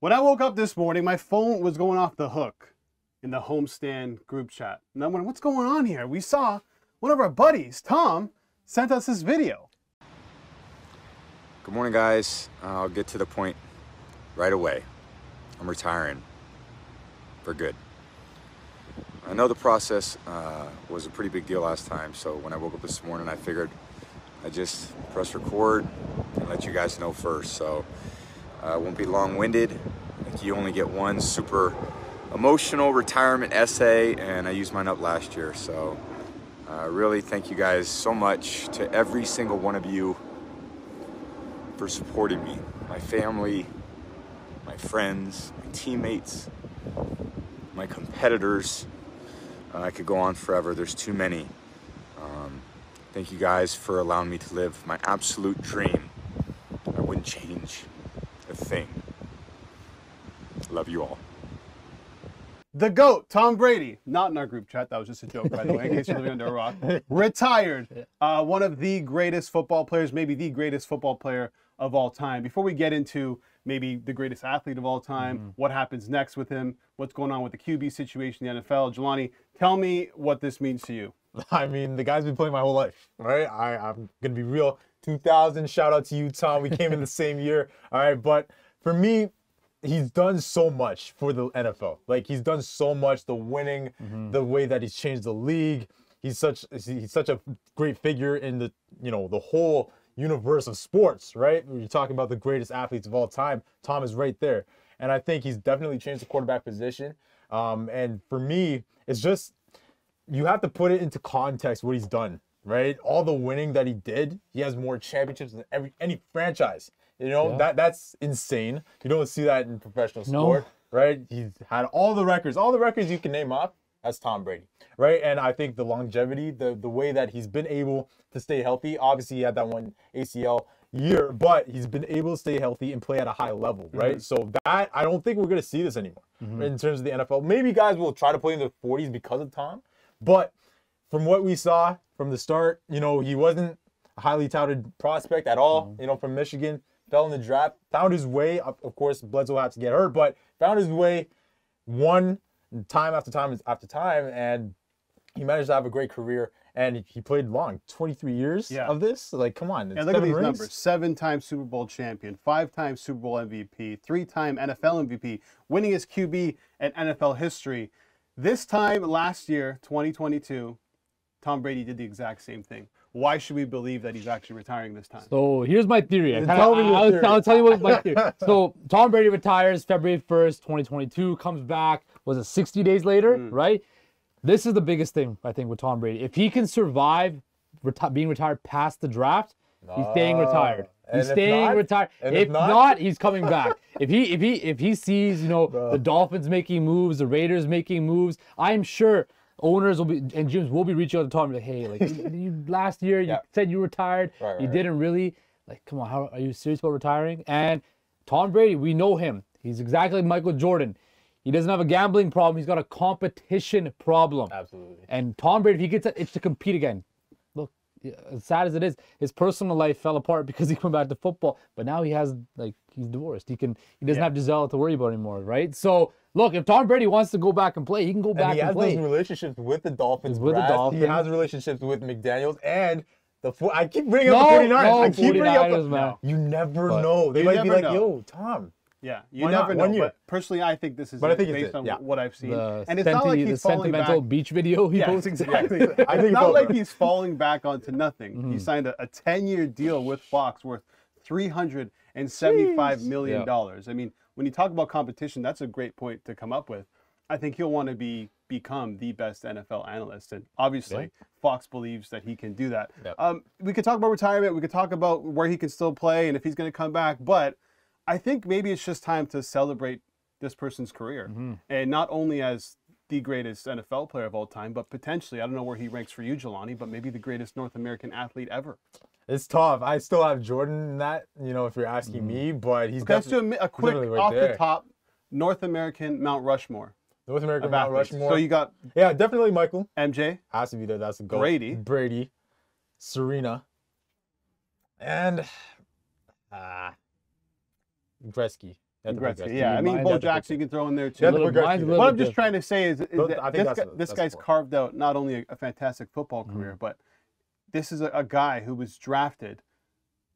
When I woke up this morning, my phone was going off the hook in the homestand group chat. And I went, what's going on here? We saw one of our buddies, Tom, sent us this video. Good morning, guys. I'll get to the point right away. I'm retiring for good. I know the process uh, was a pretty big deal last time, so when I woke up this morning, I figured I'd just press record and let you guys know first. So uh, won't be long-winded. You only get one super emotional retirement essay, and I used mine up last year. So uh, really, thank you guys so much to every single one of you for supporting me, my family, my friends, my teammates, my competitors. Uh, I could go on forever. There's too many. Um, thank you guys for allowing me to live my absolute dream. I wouldn't change thing. Love you all. The GOAT, Tom Brady, not in our group chat. That was just a joke, by the way, in case you're living under a rock. Retired. Uh, one of the greatest football players, maybe the greatest football player of all time. Before we get into maybe the greatest athlete of all time, mm-hmm. what happens next with him, what's going on with the QB situation in the NFL, Jelani, tell me what this means to you. I mean, the guy's been playing my whole life, right? I, I'm going to be real. 2000, shout out to you, Tom. We came in the same year, all right? But for me, he's done so much for the NFL. Like he's done so much, the winning, mm-hmm. the way that he's changed the league. He's such he's such a great figure in the you know the whole universe of sports, right? When you're talking about the greatest athletes of all time, Tom is right there. And I think he's definitely changed the quarterback position. Um, and for me, it's just you have to put it into context what he's done, right? All the winning that he did, he has more championships than every any franchise. You know, yeah. that that's insane. You don't see that in professional sport, no. right? He's had all the records, all the records you can name off. That's Tom Brady, right? And I think the longevity, the the way that he's been able to stay healthy. Obviously, he had that one ACL year, but he's been able to stay healthy and play at a high level, right? Mm-hmm. So that I don't think we're gonna see this anymore mm-hmm. in terms of the NFL. Maybe guys will try to play in the 40s because of Tom, but from what we saw from the start, you know, he wasn't a highly touted prospect at all. Mm-hmm. You know, from Michigan, fell in the draft, found his way. Of course, Bledsoe had to get hurt, but found his way, won time after time after time, and he managed to have a great career. And he played long, 23 years yeah. of this. Like, come on. Yeah, look at these rings. numbers. Seven-time Super Bowl champion, five-time Super Bowl MVP, three-time NFL MVP, winningest QB in NFL history. This time last year, 2022, Tom Brady did the exact same thing why should we believe that he's actually retiring this time? So here's my theory. I tell me I'll, theory. I'll tell you what my theory. so Tom Brady retires February 1st, 2022, comes back, was it 60 days later, mm. right? This is the biggest thing, I think, with Tom Brady. If he can survive reti- being retired past the draft, he's staying retired. He's staying not, retired. If, if not, not, he's coming back. if he if he if he sees, you know, Bro. the Dolphins making moves, the Raiders making moves, I'm sure owners will be and gyms will be reaching out to Tom like, hey, like you, last year you yeah. said you retired, right, right, you didn't really. Like, come on, how are you serious about retiring? And Tom Brady, we know him. He's exactly like Michael Jordan. He doesn't have a gambling problem. He's got a competition problem. Absolutely. And Tom Brady, if he gets that itch to compete again, as sad as it is, his personal life fell apart because he went back to football. But now he has like he's divorced. He can he doesn't yeah. have Gisele to worry about anymore, right? So Look, if Tom Brady wants to go back and play, he can go back and, he and has play. those relationships with the Dolphins. with Brad. the Dolphins. He has relationships with McDaniels and the. I keep bringing no, up the 49ers. No, I keep bringing up the, man. You never but know. They might be like, know. "Yo, Tom." Yeah, you Why never know. But personally, I think this is but I think based on yeah. what I've seen. The and it's senti- not like he's the sentimental back. beach video he yes, posts. Exactly. I think it's not like he's falling back onto nothing. Mm-hmm. He signed a, a 10-year deal with Fox worth 375 million dollars. I mean, when you talk about competition, that's a great point to come up with. I think he'll want to be become the best NFL analyst, and obviously yeah. Fox believes that he can do that. Yep. Um, we could talk about retirement. We could talk about where he can still play and if he's going to come back. But I think maybe it's just time to celebrate this person's career, mm-hmm. and not only as the greatest NFL player of all time, but potentially I don't know where he ranks for you, Jelani, but maybe the greatest North American athlete ever. It's tough. I still have Jordan in that, you know, if you're asking mm-hmm. me, but he's Let's do a, a quick right off there. the top North American Mount Rushmore. North American Mount Rushmore. So you got yeah, definitely Michael. MJ has to be there. That's a goal. Brady. Brady. Serena. And uh Gretzky. Yeah, Gretzky, Gretzky. yeah. I mean, Bo Jackson you can throw in there too. Yeah, Little- Gretzky mine's a did. little what I'm bit just trying to say is, is Those- that this, that's guy, a- this guy's carved out not only a, a fantastic football Mm-hmm. career, but this is a, a guy who was drafted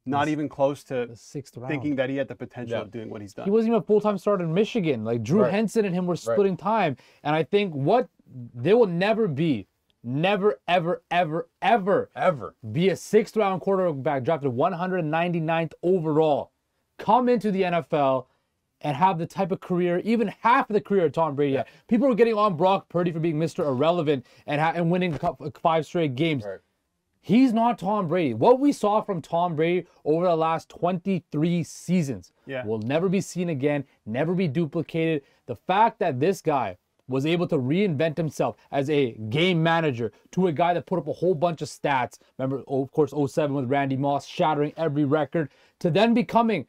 not even close to The sixth round. thinking that he had the potential Yeah. of doing what he's done. He wasn't even a full time starter in Michigan. Like Drew Right. Henson and him were splitting time. And I think what there will never be, never, ever, ever, ever Ever. be a sixth round quarterback drafted 199th overall, come into the NFL and have the type of career, even half of the career of Tom Brady had. People were getting on Brock Purdy for being Mr. Irrelevant and, ha- and winning five straight games. Right. He's not Tom Brady. What we saw from Tom Brady over the last 23 seasons Yeah. will never be seen again, never be duplicated. The fact that this guy was able to reinvent himself as a game manager to a guy that put up a whole bunch of stats. Remember, of course, 07 with Randy Moss shattering every record, to then becoming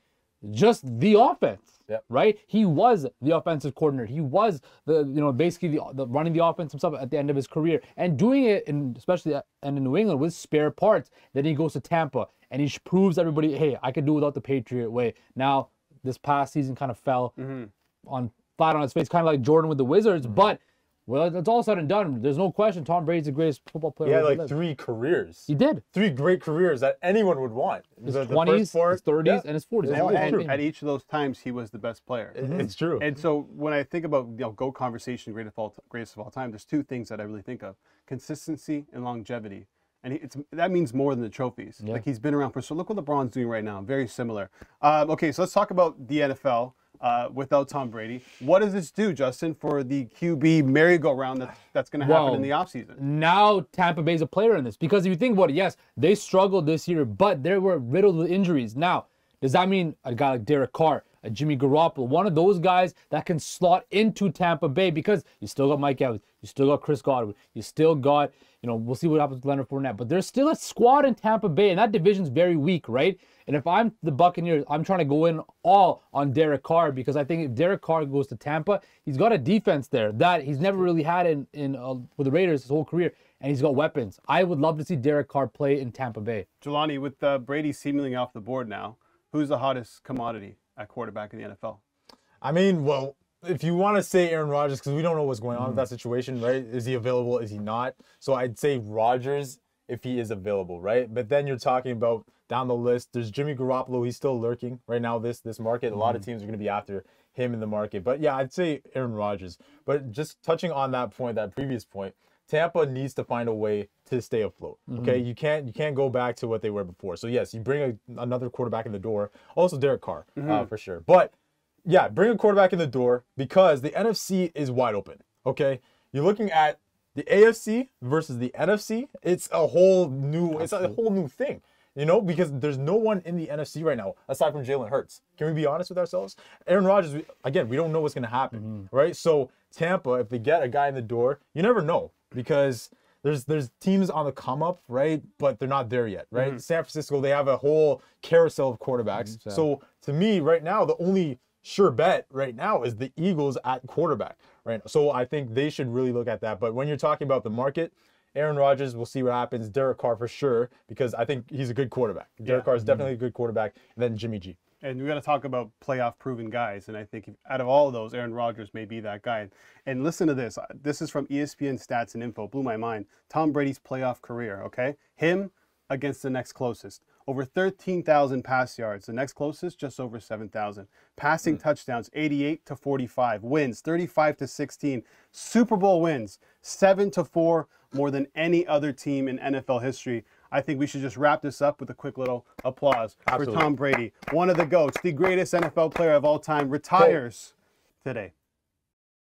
just the offense. Yep. Right? He was the offensive coordinator. He was the you know basically the, the running the offense himself at the end of his career and doing it in especially at- and in New England with spare parts. Then he goes to Tampa and he proves everybody, hey, I can do without the Patriot way. Now this past season kind of fell mm-hmm. on flat on his face, kind of like Jordan with the Wizards. Mm-hmm. But well, it's all said and done. There's no question Tom Brady's the greatest football player. He had ever like lived. three careers. He did. Three great careers that anyone would want. His The- the twenties, first four- his thirties, yeah. and his forties. Yeah, All it's true. At each of those times, he was the best player. It- It's true. And so when I think about you know go conversation greatest of all greatest of all time, there's two things that I really think of: consistency and longevity. And it's that means more than the trophies. Like he's been around for so look what LeBron's doing right now. Very similar. Um, okay, so let's talk about the NFL uh, without Tom Brady. What does this do, Justin, for the QB merry-go-round that's that's going to happen Well, in the offseason? now Tampa Bay's a player in this because if you think about it, yes, they struggled this year, but they were riddled with injuries. Now, does that mean a guy like Derek Carr, a Jimmy Garoppolo, one of those guys that can slot into Tampa Bay because you still got Mike Evans, you still got Chris Godwin, you still got, you know, we'll see what happens with Leonard Fournette, but there's still a squad in Tampa Bay, and that division's very weak, right? And if I'm the Buccaneers, I'm trying to go in all on Derek Carr because I think if Derek Carr goes to Tampa, he's got a defense there that he's never really had in in uh, with the Raiders his whole career, and he's got weapons. I would love to see Derek Carr play in Tampa Bay. Jelani, with uh, Brady seemingly off the board now, who's the hottest commodity at quarterback in the NFL? I mean, well, if you want to say Aaron Rodgers, because we don't know what's going on with that hmm. situation, right? Is he available? Is he not? So I'd say Rodgers if he is available, right? But then you're talking about down the list. There's Jimmy Garoppolo. He's still lurking right now. This this market, a lot of hmm. teams are going to be after him in the market. But yeah, I'd say Aaron Rodgers. But just touching on that point, that previous point, Tampa needs to find a way to stay afloat. Okay, you can't you can't go back to what they were before. So yes, you bring a, another quarterback in the door. Also Derek Carr uh, for sure. But yeah, bring a quarterback in the door because the NFC is wide open. Okay, you're looking at the AFC versus the NFC. It's a whole new. It's a whole new thing. You know, because there's no one in the NFC right now aside from Jalen Hurts. Can we be honest with ourselves? Aaron Rodgers, we- again, we don't know what's going to happen, mm-hmm. right? So Tampa, if they get a guy in the door, you never know because there's there's teams on the come up, right? But they're not there yet, right? Mm-hmm. San Francisco, they have a whole carousel of quarterbacks. Mm-hmm. So to me, right now, the only sure bet right now is the Eagles at quarterback, right? So I think they should really look at that. But when you're talking about the market, Aaron Rodgers, we'll see what happens. Derek Carr for sure, because I think he's a good quarterback. Derek Carr is mm-hmm. definitely a good quarterback. And then Jimmy G. And we got to talk about playoff proven guys. And I think if, out of all of those, Aaron Rodgers may be that guy. And listen to this. This is from ESPN Stats and Info. Blew my mind. Tom Brady's playoff career, okay? Him against the next closest. Over 13,000 pass yards. The next closest, just over 7,000. Passing hmm. touchdowns, 88 to 45. Wins, 35 to 16. Super Bowl wins, 7 to 4, more than any other team in NFL history. I think we should just wrap this up with a quick little applause for Tom Brady, one of the GOATs, the greatest NFL player of all time, retires today.